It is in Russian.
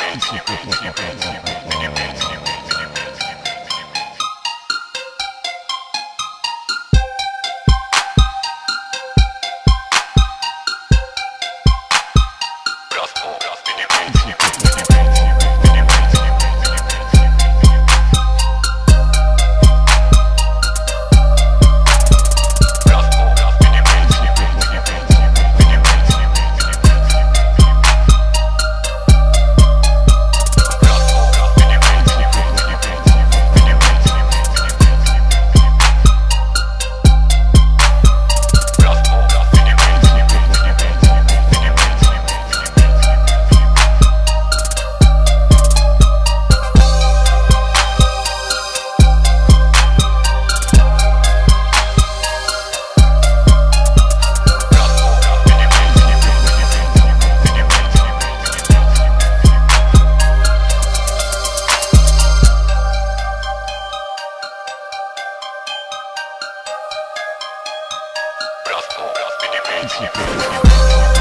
Gospel, gospel, 一起。